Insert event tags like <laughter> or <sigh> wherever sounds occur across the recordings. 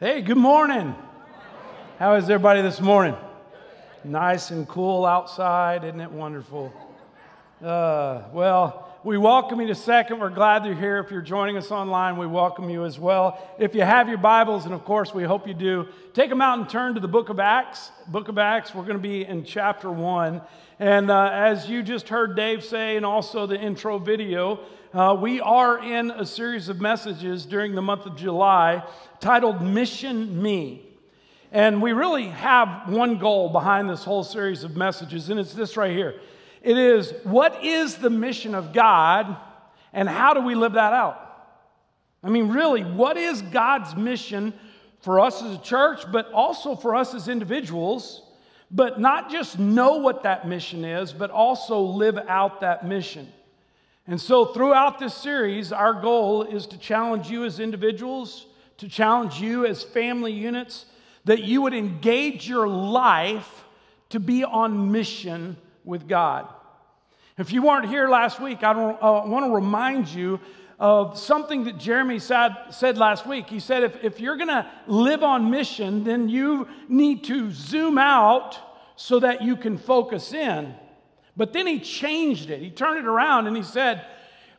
Hey, good morning. How is everybody this morning? Nice and cool outside, isn't it wonderful? Uh, well, we welcome you to Second. We're glad you're here. If you're joining us online, we welcome you as well. If you have your Bibles, and of course we hope you do, take them out and turn to the book of Acts. Book of Acts, we're going to be in chapter 1. And uh, as you just heard Dave say, and also the intro video, uh, we are in a series of messages during the month of July titled Mission Me. And we really have one goal behind this whole series of messages, and it's this right here. It is what is the mission of God, and how do we live that out? I mean, really, what is God's mission for us as a church, but also for us as individuals? But not just know what that mission is, but also live out that mission. And so, throughout this series, our goal is to challenge you as individuals, to challenge you as family units, that you would engage your life to be on mission with God. If you weren't here last week, I, uh, want to remind you of something that Jeremy said, said last week. He said, if, if you're going to live on mission, then you need to zoom out so that you can focus in. But then he changed it. He turned it around and he said,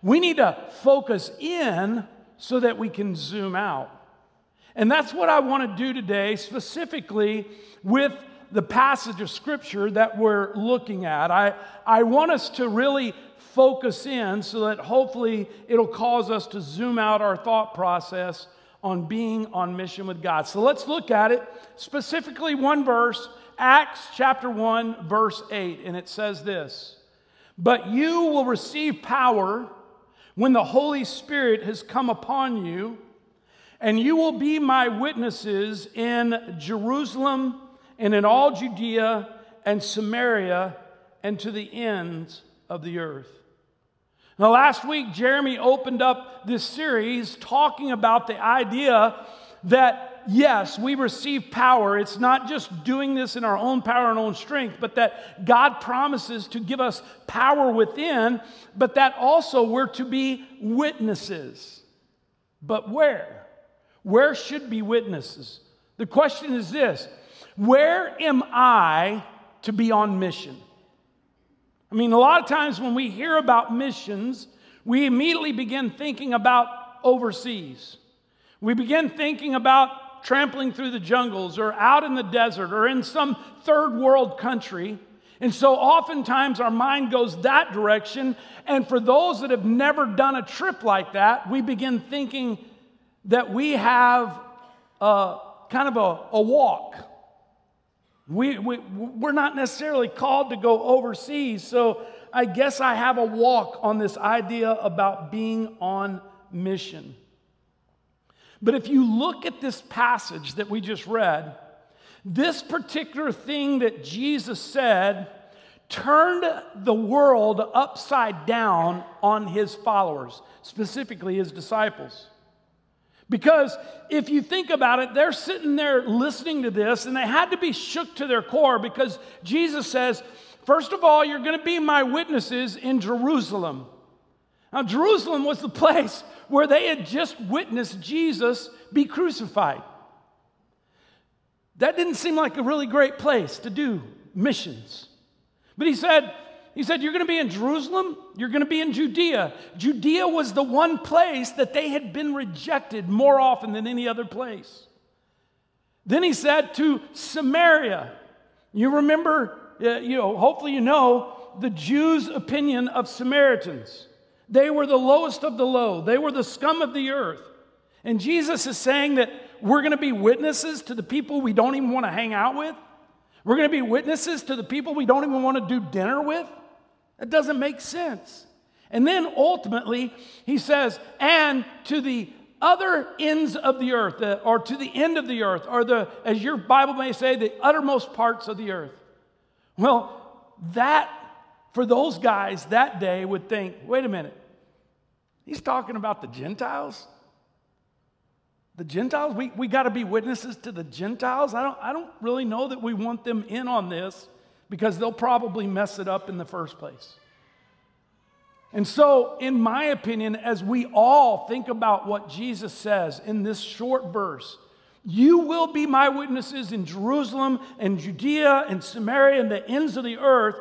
We need to focus in so that we can zoom out. And that's what I want to do today, specifically with the passage of scripture that we're looking at. I, I want us to really focus in so that hopefully it'll cause us to zoom out our thought process on being on mission with God. So let's look at it, specifically one verse Acts chapter 1, verse 8, and it says this But you will receive power when the Holy Spirit has come upon you, and you will be my witnesses in Jerusalem and in all Judea and Samaria and to the ends of the earth. Now, last week, Jeremy opened up this series talking about the idea that yes, we receive power. It's not just doing this in our own power and own strength, but that God promises to give us power within, but that also we're to be witnesses. But where? Where should be witnesses? The question is this Where am I to be on mission? I mean, a lot of times when we hear about missions, we immediately begin thinking about overseas. We begin thinking about trampling through the jungles or out in the desert or in some third world country. And so oftentimes our mind goes that direction. And for those that have never done a trip like that, we begin thinking that we have a, kind of a, a walk. We, we, we're not necessarily called to go overseas. So I guess I have a walk on this idea about being on mission. But if you look at this passage that we just read, this particular thing that Jesus said turned the world upside down on his followers, specifically his disciples. Because if you think about it, they're sitting there listening to this and they had to be shook to their core because Jesus says, First of all, you're going to be my witnesses in Jerusalem. Now, Jerusalem was the <laughs> place where they had just witnessed Jesus be crucified. That didn't seem like a really great place to do missions. But he said, he said, You're going to be in Jerusalem, you're going to be in Judea. Judea was the one place that they had been rejected more often than any other place. Then he said to Samaria, You remember, uh, you know, hopefully you know the Jews' opinion of Samaritans. They were the lowest of the low, they were the scum of the earth. And Jesus is saying that we're going to be witnesses to the people we don't even want to hang out with. We're going to be witnesses to the people we don't even want to do dinner with. That doesn't make sense. And then ultimately, he says, and to the other ends of the earth, or to the end of the earth, or the, as your Bible may say, the uttermost parts of the earth. Well, that, for those guys that day, would think, wait a minute, He's talking about the Gentiles. The Gentiles, we, we got to be witnesses to the Gentiles. I don't, I don't really know that we want them in on this because they'll probably mess it up in the first place. And so, in my opinion, as we all think about what Jesus says in this short verse, You will be my witnesses in Jerusalem and Judea and Samaria and the ends of the earth.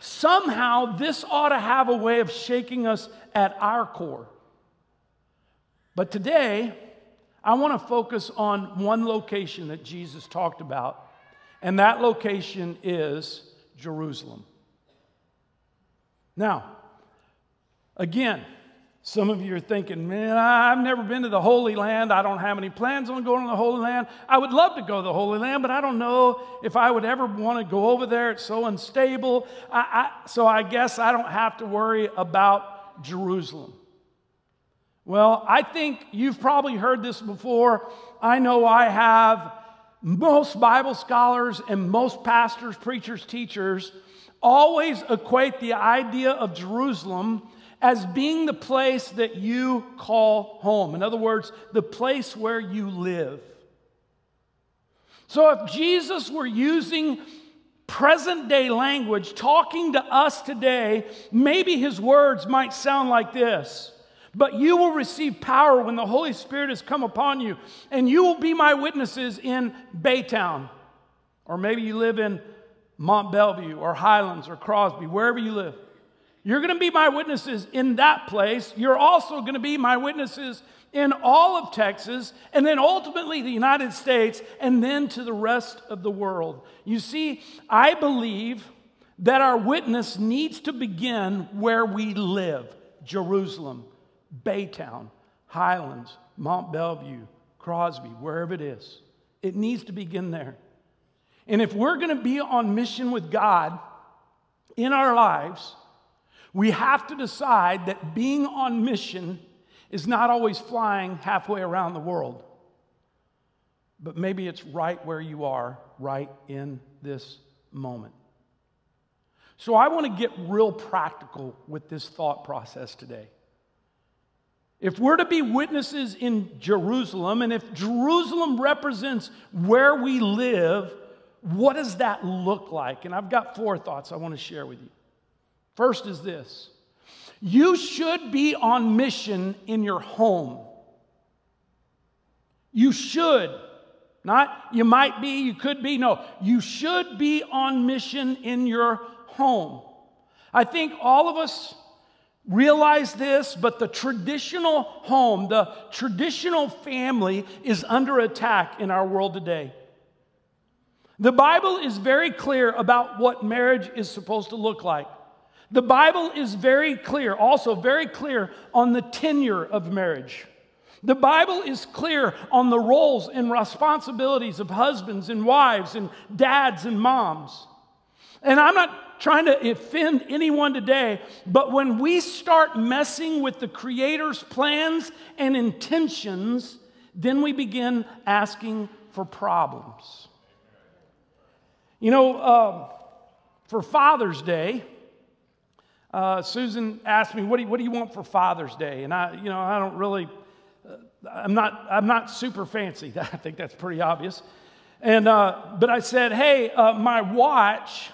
Somehow, this ought to have a way of shaking us at our core. But today, I want to focus on one location that Jesus talked about, and that location is Jerusalem. Now, again, some of you are thinking, man, I've never been to the Holy Land. I don't have any plans on going to the Holy Land. I would love to go to the Holy Land, but I don't know if I would ever want to go over there. It's so unstable. I, I, so I guess I don't have to worry about Jerusalem. Well, I think you've probably heard this before. I know I have. Most Bible scholars and most pastors, preachers, teachers always equate the idea of Jerusalem as being the place that you call home. In other words, the place where you live. So if Jesus were using present day language, talking to us today, maybe his words might sound like this. But you will receive power when the Holy Spirit has come upon you, and you will be my witnesses in Baytown. Or maybe you live in Mont Belvieu or Highlands or Crosby, wherever you live. You're going to be my witnesses in that place. You're also going to be my witnesses in all of Texas, and then ultimately the United States, and then to the rest of the world. You see, I believe that our witness needs to begin where we live Jerusalem, Baytown, Highlands, Mont Belvieu, Crosby, wherever it is. It needs to begin there. And if we're going to be on mission with God in our lives, we have to decide that being on mission is not always flying halfway around the world, but maybe it's right where you are, right in this moment. So I want to get real practical with this thought process today. If we're to be witnesses in Jerusalem, and if Jerusalem represents where we live, what does that look like? And I've got four thoughts I want to share with you. First is this you should be on mission in your home. You should. Not you might be, you could be. No, you should be on mission in your home. I think all of us realize this, but the traditional home, the traditional family is under attack in our world today. The Bible is very clear about what marriage is supposed to look like. The Bible is very clear, also very clear on the tenure of marriage. The Bible is clear on the roles and responsibilities of husbands and wives and dads and moms. And I'm not trying to offend anyone today, but when we start messing with the Creator's plans and intentions, then we begin asking for problems. You know, uh, for Father's Day, uh, Susan asked me, what do, you, what do you want for Father's Day? And I, you know, I don't really, uh, I'm, not, I'm not super fancy. <laughs> I think that's pretty obvious. And, uh, but I said, hey, uh, my watch,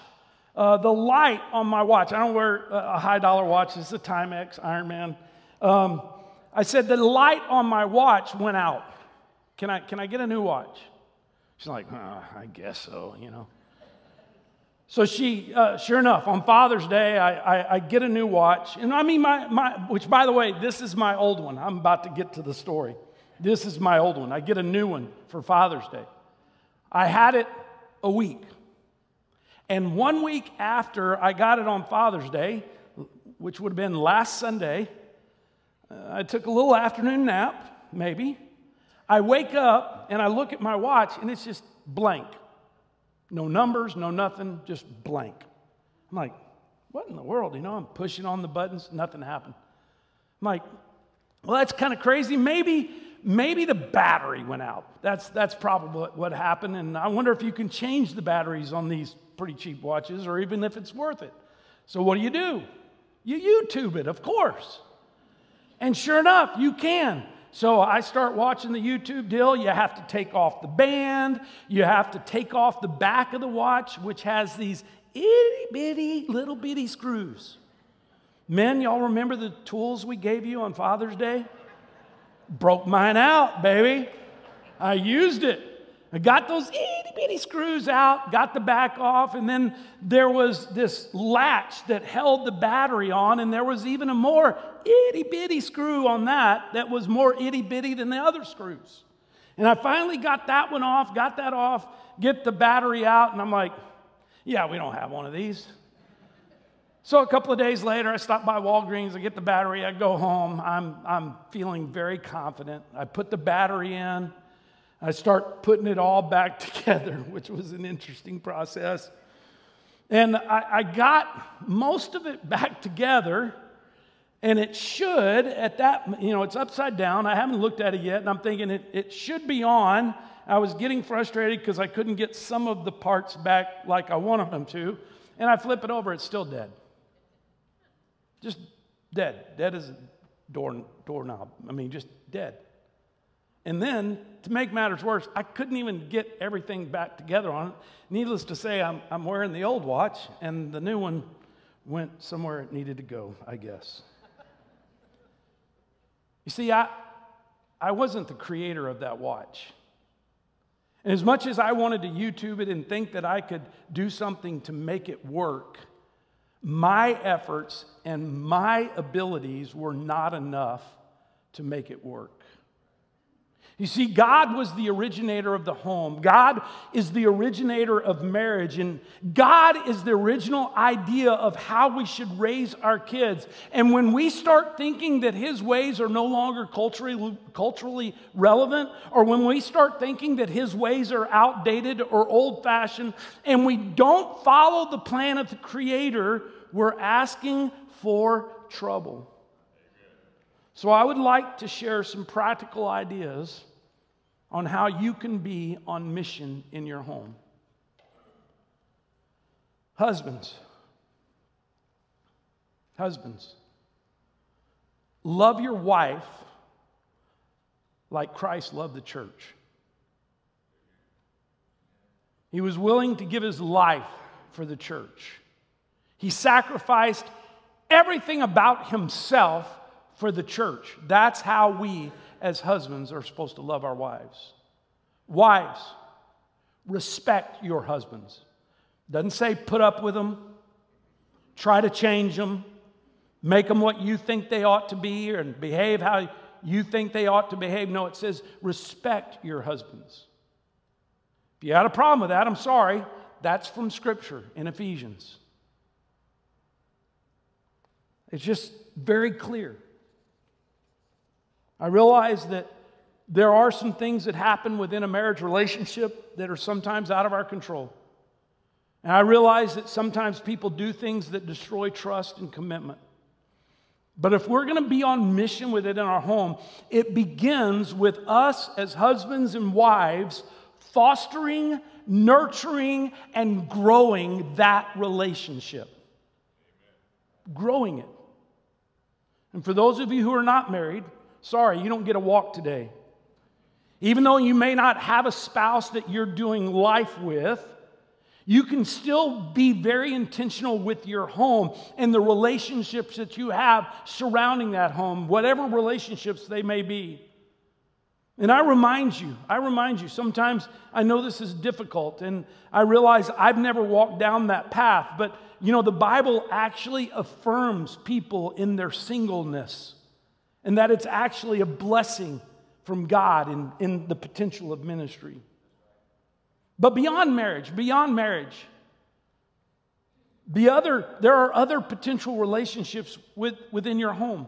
uh, the light on my watch, I don't wear a high dollar watch, it's a Timex Ironman. Um, I said, the light on my watch went out. Can I, can I get a new watch? She's like, oh, I guess so, you know. So she, uh, sure enough, on Father's Day, I, I, I, get a new watch. And I mean, my, my, which by the way, this is my old one. I'm about to get to the story. This is my old one. I get a new one for Father's Day. I had it a week. And one week after I got it on Father's Day, which would have been last Sunday, uh, I took a little afternoon nap, maybe. I wake up and I look at my watch and it's just blank. No numbers, no nothing, just blank. I'm like, what in the world? You know, I'm pushing on the buttons, nothing happened. I'm like, well, that's kind of crazy. Maybe, maybe the battery went out. That's, that's probably what happened. And I wonder if you can change the batteries on these pretty cheap watches or even if it's worth it. So what do you do? You YouTube it, of course. And sure enough, you can. So I start watching the YouTube deal. You have to take off the band. You have to take off the back of the watch, which has these itty bitty little bitty screws. Men, y'all remember the tools we gave you on Father's Day? Broke mine out, baby. I used it. I got those itty bitty screws out, got the back off, and then there was this latch that held the battery on, and there was even a more itty bitty screw on that that was more itty bitty than the other screws. And I finally got that one off, got that off, get the battery out, and I'm like, yeah, we don't have one of these. So a couple of days later, I stop by Walgreens, I get the battery, I go home. I'm, I'm feeling very confident. I put the battery in. I start putting it all back <laughs> together, which was an interesting process. And I, I, got most of it back together, and it should, at that, you know, it's upside down. I haven't looked at it yet, and I'm thinking it, it should be on. I was getting frustrated because I couldn't get some of the parts back like I wanted them to. And I flip it over, it's still dead. Just dead. Dead as a door, doorknob. I mean, just dead. And then, to make matters worse, I couldn't even get everything back together on it. Needless to say, I'm, I'm wearing the old watch, and the new one went somewhere it needed to go, I guess. You see, I, I wasn't the creator of that watch. And as much as I wanted to YouTube it and think that I could do something to make it work, my efforts and my abilities were not enough to make it work. You see, God was the originator of the home. God is the originator of marriage. And God is the original idea of how we should raise our kids. And when we start thinking that His ways are no longer culturally, culturally relevant, or when we start thinking that His ways are outdated or old fashioned, and we don't follow the plan of the Creator, we're asking for trouble. So, I would like to share some practical ideas on how you can be on mission in your home. Husbands, husbands, love your wife like Christ loved the church. He was willing to give his life for the church. He sacrificed everything about himself for the church. That's how we as husbands are supposed to love our wives. Wives, respect your husbands. Doesn't say put up with them, try to change them, make them what you think they ought to be, and behave how you think they ought to behave. No, it says respect your husbands. If you had a problem with that, I'm sorry. That's from Scripture in Ephesians. It's just very clear. I realize that there are some things that happen within a marriage relationship that are sometimes out of our control. And I realize that sometimes people do things that destroy trust and commitment. But if we're going to be on mission with it in our home, it begins with us as husbands and wives fostering, nurturing, and growing that relationship. Growing it. And for those of you who are not married, Sorry, you don't get a walk today. Even though you may not have a spouse that you're doing life with, you can still be very intentional with your home and the relationships that you have surrounding that home, whatever relationships they may be. And I remind you, I remind you, sometimes I know this is difficult, and I realize I've never walked down that path, but you know, the Bible actually affirms people in their singleness and that it's actually a blessing from God in, in the potential of ministry. But beyond marriage, beyond marriage, the other, there are other potential relationships with, within your home.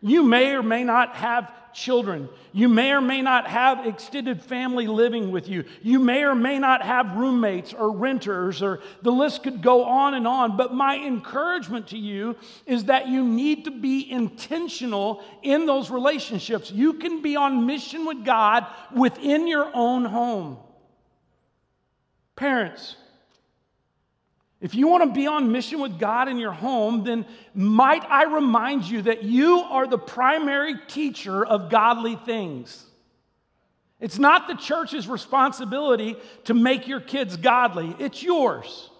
You may or may not have children. You may or may not have extended family living with you. You may or may not have roommates or renters, or the list could go on and on. But my encouragement to you is that you need to be intentional in those relationships. You can be on mission with God within your own home. Parents, if you want to be on mission with God in your home, then might I remind you that you are the primary teacher of godly things. It's not the church's responsibility to make your kids godly, it's yours.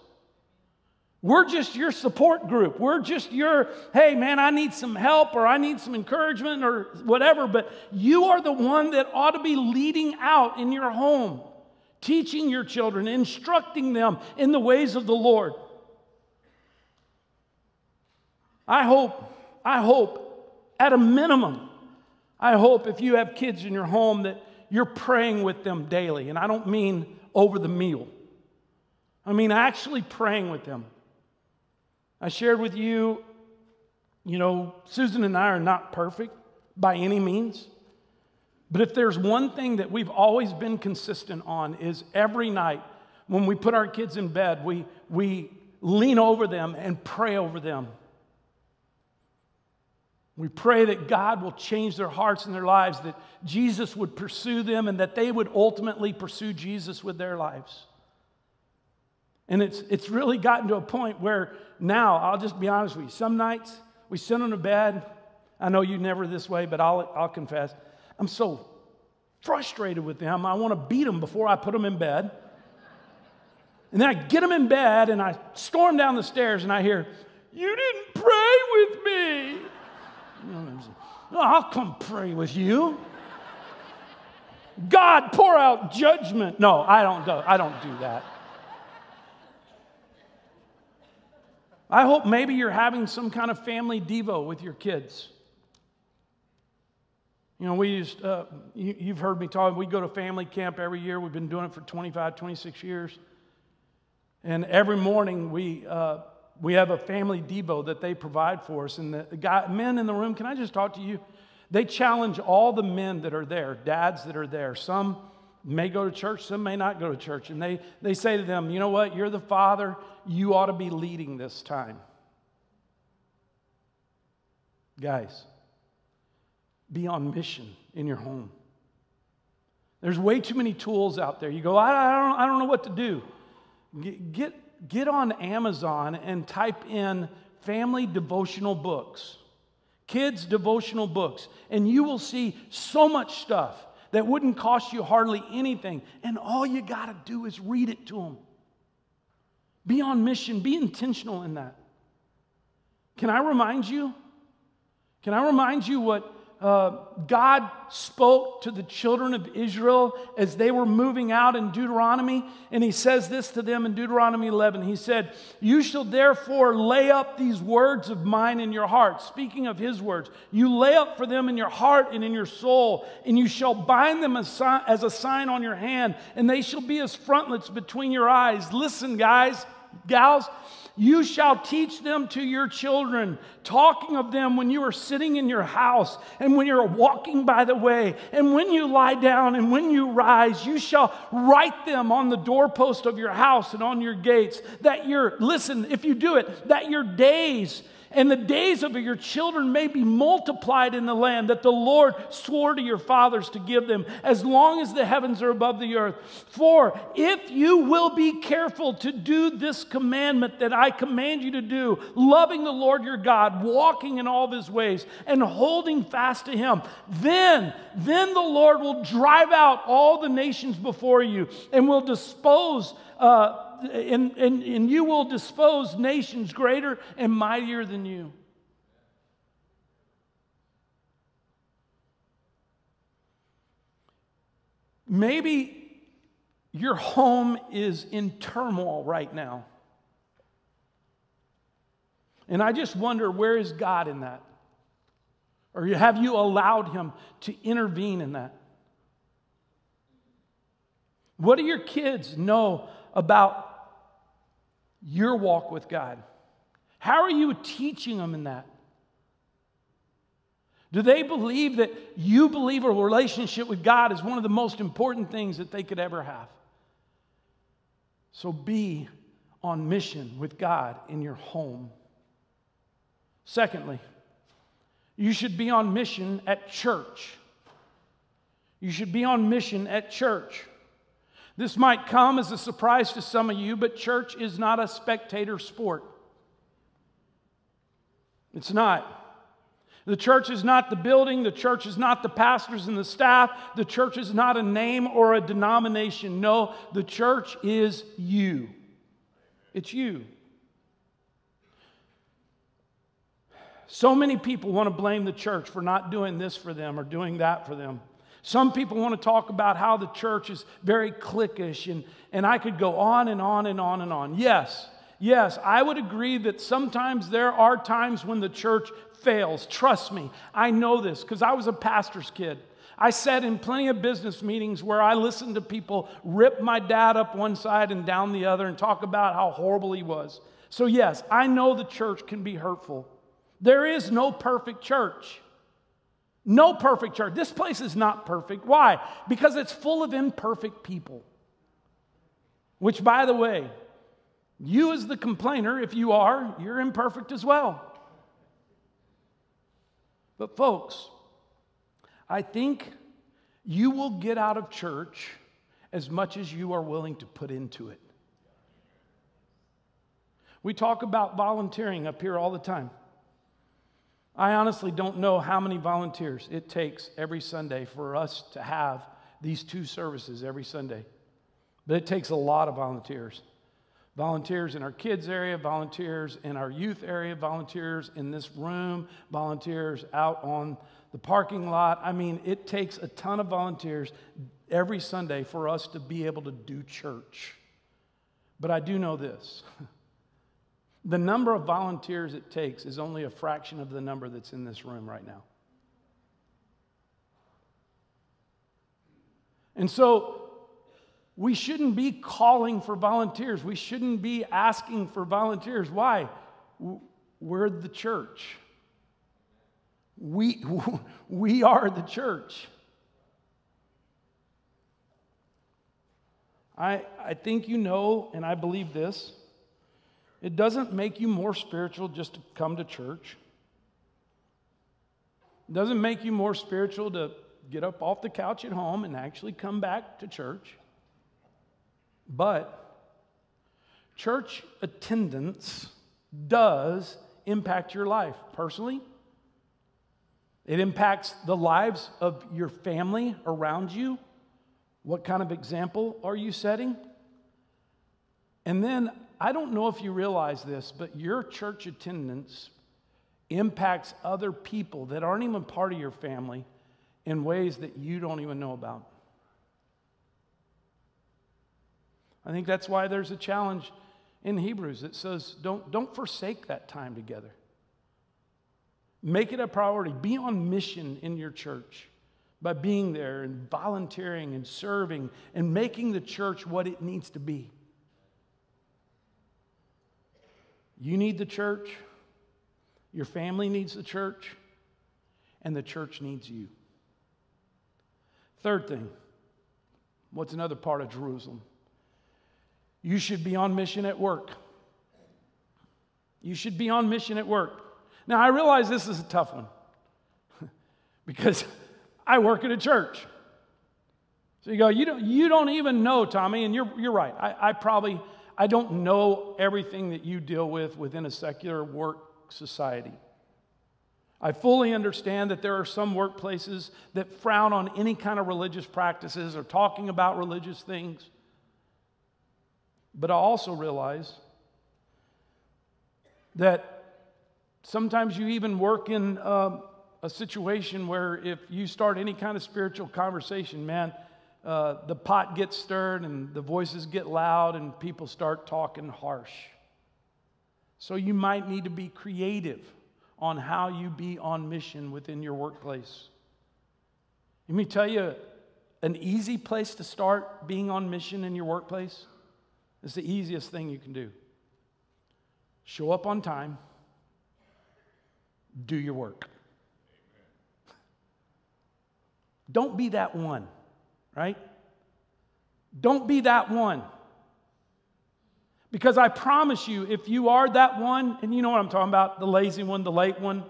We're just your support group. We're just your, hey man, I need some help or I need some encouragement or whatever, but you are the one that ought to be leading out in your home. Teaching your children, instructing them in the ways of the Lord. I hope, I hope, at a minimum, I hope if you have kids in your home that you're praying with them daily. And I don't mean over the meal, I mean actually praying with them. I shared with you, you know, Susan and I are not perfect by any means. But if there's one thing that we've always been consistent on is every night when we put our kids in bed, we, we lean over them and pray over them. We pray that God will change their hearts and their lives, that Jesus would pursue them, and that they would ultimately pursue Jesus with their lives. And it's, it's really gotten to a point where now, I'll just be honest with you, some nights we sit on a bed. I know you never this way, but I'll, I'll confess. I'm so frustrated with them. I want to beat them before I put them in bed. And then I get them in bed and I storm down the stairs and I hear, You didn't pray with me. <laughs> Oh, I'll come pray with you. God, pour out judgment. No, I don't do, I don't do that. I hope maybe you're having some kind of family devo with your kids. You know, we used, uh, you, have heard me talk, we go to family camp every year. We've been doing it for 25, 26 years. And every morning we, uh, we have a family devo that they provide for us. And the, guy, men in the room, can I just talk to you? They challenge all the men that are there, dads that are there. Some may go to church, some may not go to church. And they, they say to them, you know what? You're the father. You ought to be leading this time. Guys, be on mission in your home. There's way too many tools out there. You go, I, I, don't, I don't know what to do. Get, get, get on Amazon and type in family devotional books, kids' devotional books, and you will see so much stuff that wouldn't cost you hardly anything. And all you got to do is read it to them. Be on mission, be intentional in that. Can I remind you? Can I remind you what uh, God spoke to the children of Israel as they were moving out in Deuteronomy. And he says this to them in Deuteronomy 11. He said, You shall therefore lay up these words of mine in your heart. Speaking of his words, you lay up for them in your heart and in your soul, and you shall bind them as a sign on your hand, and they shall be as frontlets between your eyes. Listen, guys, gals. You shall teach them to your children, talking of them when you are sitting in your house and when you're walking by the way, and when you lie down and when you rise. You shall write them on the doorpost of your house and on your gates, that your, listen, if you do it, that your days and the days of your children may be multiplied in the land that the Lord swore to your fathers to give them, as long as the heavens are above the earth. For if you will be careful to do this commandment that I command you to do, loving the Lord your God, walking in all of his ways, and holding fast to him, then, then the Lord will drive out all the nations before you and will dispose. Uh, and, and, and you will dispose nations greater and mightier than you. Maybe your home is in turmoil right now. And I just wonder where is God in that? Or have you allowed Him to intervene in that? What do your kids know about your walk with God? How are you teaching them in that? Do they believe that you believe a relationship with God is one of the most important things that they could ever have? So be on mission with God in your home. Secondly, you should be on mission at church. You should be on mission at church. This might come as a surprise to some of you, but church is not a spectator sport. It's not. The church is not the building, the church is not the pastors and the staff, the church is not a name or a denomination. No, the church is you. It's you. So many people want to blame the church for not doing this for them or doing that for them. Some people want to talk about how the church is very cliquish, and, and I could go on and on and on and on. Yes, yes, I would agree that sometimes there are times when the church fails. Trust me, I know this because I was a pastor's kid. I sat in plenty of business meetings where I listened to people rip my dad up one side and down the other and talk about how horrible he was. So, yes, I know the church can be hurtful. There is no perfect church. No perfect church. This place is not perfect. Why? Because it's full of imperfect people. Which, by the way, you as the complainer, if you are, you're imperfect as well. But, folks, I think you will get out of church as much as you are willing to put into it. We talk about volunteering up here all the time. I honestly don't know how many volunteers it takes every Sunday for us to have these two services every Sunday. But it takes a lot of volunteers. Volunteers in our kids' area, volunteers in our youth area, volunteers in this room, volunteers out on the parking lot. I mean, it takes a ton of volunteers every Sunday for us to be able to do church. But I do know this <laughs> the number of volunteers it takes is only a fraction of the number that's in this room right now. And so, we shouldn't be calling for volunteers. We shouldn't be asking for volunteers. Why? We're the church. We, <laughs> we are the church. I, I think you know, and I believe this. It doesn't make you more spiritual just to come to church. It doesn't make you more spiritual to get up off the couch at home and actually come back to church. But church attendance does impact your life personally. It impacts the lives of your family around you. What kind of example are you setting? And then, I don't know if you realize this, but your church attendance impacts other people that aren't even part of your family in ways that you don't even know about. I think that's why there's a challenge in Hebrews that says don't, don't forsake that time together. Make it a priority. Be on mission in your church by being there and volunteering and serving and making the church what it needs to be. You need the church, your family needs the church, and the church needs you. Third thing, what's another part of Jerusalem? You should be on mission at work. You should be on mission at work. Now, I realize this is a tough one <laughs> because I work at a church. So you go, you don't, you don't even know, Tommy, and you're, you're right. I, I probably, I don't know everything that you deal with within a secular work society. I fully understand that there are some workplaces that frown on any kind of religious practices or talking about religious things. But I also realize that sometimes you even work in uh, a situation where if you start any kind of spiritual conversation, man, uh, the pot gets stirred and the voices get loud and people start talking harsh. So you might need to be creative on how you be on mission within your workplace. Let me tell you an easy place to start being on mission in your workplace it's the easiest thing you can do. Show up on time, do your work. <laughs> Don't be that one, right? Don't be that one. Because I promise you, if you are that one, and you know what I'm talking about the lazy one, the late one,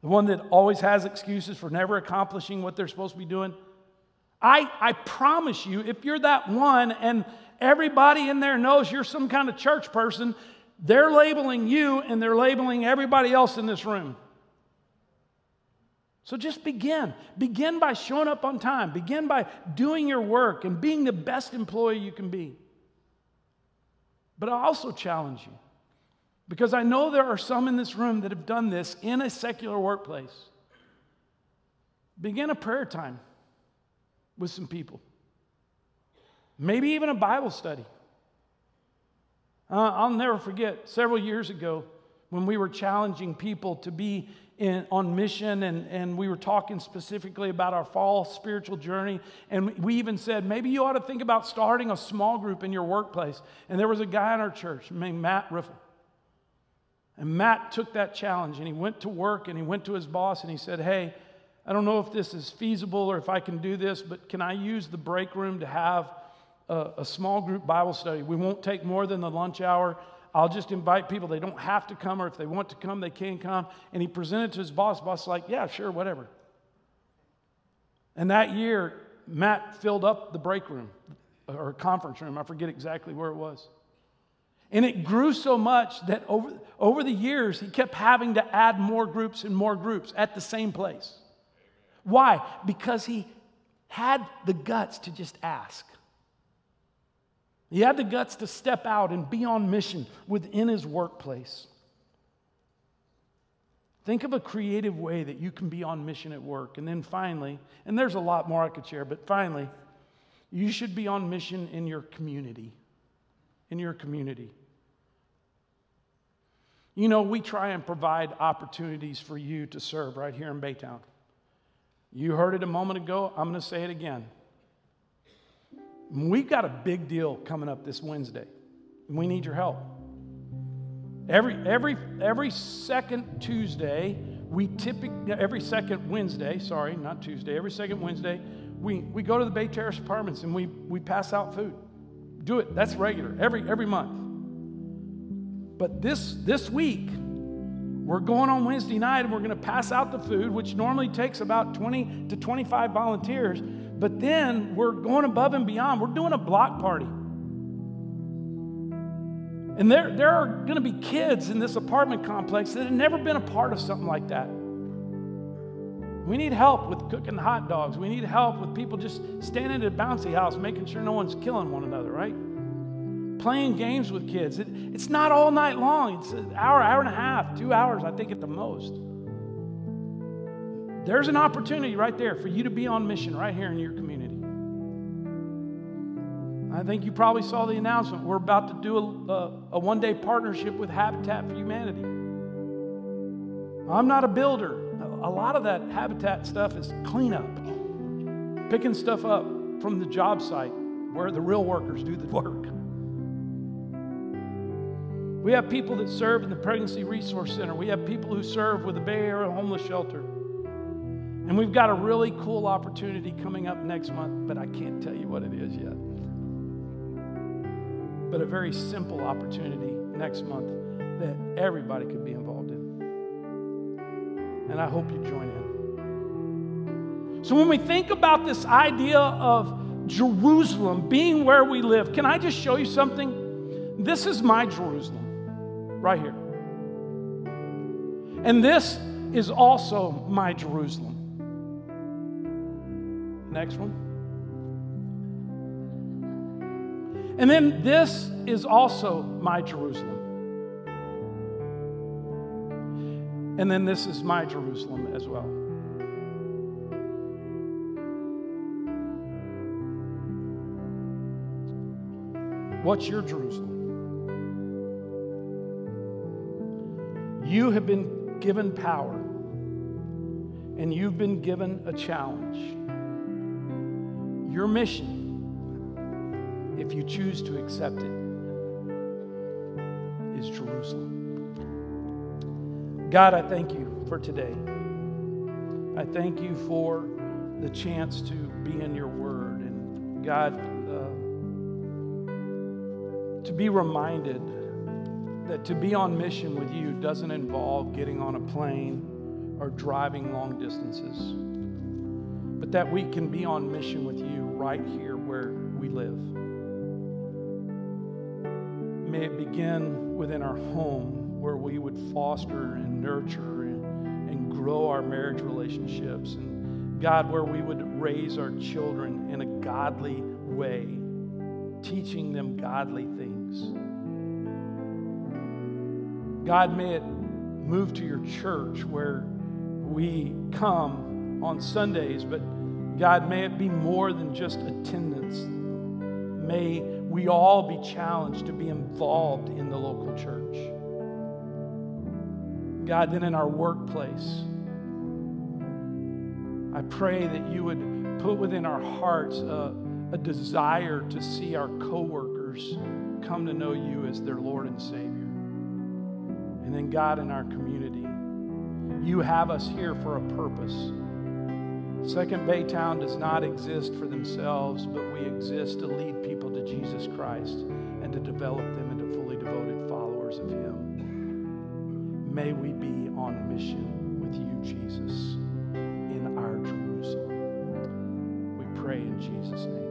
the one that always has excuses for never accomplishing what they're supposed to be doing, I, I promise you, if you're that one and everybody in there knows you're some kind of church person, they're labeling you and they're labeling everybody else in this room. So just begin. Begin by showing up on time. Begin by doing your work and being the best employee you can be. But I also challenge you because I know there are some in this room that have done this in a secular workplace. Begin a prayer time with some people. Maybe even a Bible study. Uh, I'll never forget several years ago when we were challenging people to be in, on mission and, and we were talking specifically about our fall spiritual journey. And we even said, maybe you ought to think about starting a small group in your workplace. And there was a guy in our church named Matt Riffle. And Matt took that challenge and he went to work and he went to his boss and he said, Hey, I don't know if this is feasible or if I can do this, but can I use the break room to have a, a small group Bible study? We won't take more than the lunch hour. I'll just invite people. They don't have to come, or if they want to come, they can come. And he presented to his boss. Boss like, yeah, sure, whatever. And that year, Matt filled up the break room or conference room. I forget exactly where it was. And it grew so much that over, over the years, he kept having to add more groups and more groups at the same place. Why? Because he had the guts to just ask. He had the guts to step out and be on mission within his workplace. Think of a creative way that you can be on mission at work. And then finally, and there's a lot more I could share, but finally, you should be on mission in your community. In your community. You know, we try and provide opportunities for you to serve right here in Baytown. You heard it a moment ago, I'm going to say it again. We've got a big deal coming up this Wednesday. And we need your help. Every, every, every second Tuesday, we typically, every second Wednesday, sorry, not Tuesday, every second Wednesday, we, we go to the Bay Terrace apartments and we, we pass out food. Do it, that's regular, every, every month. But this, this week, we're going on Wednesday night and we're going to pass out the food, which normally takes about 20 to 25 volunteers. But then we're going above and beyond. We're doing a block party. And there, there are going to be kids in this apartment complex that have never been a part of something like that. We need help with cooking hot dogs. We need help with people just standing at a bouncy house, making sure no one's killing one another, right? Playing games with kids. It, it's not all night long, it's an hour, hour and a half, two hours, I think, at the most. There's an opportunity right there for you to be on mission right here in your community. I think you probably saw the announcement. We're about to do a, a, a one day partnership with Habitat for Humanity. I'm not a builder. A lot of that habitat stuff is cleanup, picking stuff up from the job site where the real workers do the work. We have people that serve in the Pregnancy Resource Center. We have people who serve with the Bay Area Homeless Shelter. And we've got a really cool opportunity coming up next month, but I can't tell you what it is yet. But a very simple opportunity next month that everybody could be involved in. And I hope you join in. So when we think about this idea of Jerusalem being where we live, can I just show you something? This is my Jerusalem, right here. And this is also my Jerusalem. Next one. And then this is also my Jerusalem. And then this is my Jerusalem as well. What's your Jerusalem? You have been given power and you've been given a challenge. Your mission, if you choose to accept it, is Jerusalem. God, I thank you for today. I thank you for the chance to be in your word. And God, uh, to be reminded that to be on mission with you doesn't involve getting on a plane or driving long distances, but that we can be on mission with you right here where we live. May it begin within our home where we would foster and nurture and, and grow our marriage relationships. And God, where we would raise our children in a godly way, teaching them godly things. God, may it move to your church where we come on Sundays, but God, may it be more than just attendance. May we all be challenged to be involved in the local church. God, then in our workplace, I pray that you would put within our hearts a, a desire to see our coworkers come to know you as their Lord and Savior. And then, God, in our community, you have us here for a purpose. Second Baytown does not exist for themselves, but we exist to lead people to Jesus Christ and to develop them into fully devoted followers of Him. May we be on mission with you, Jesus, in our Jerusalem. We pray in Jesus' name.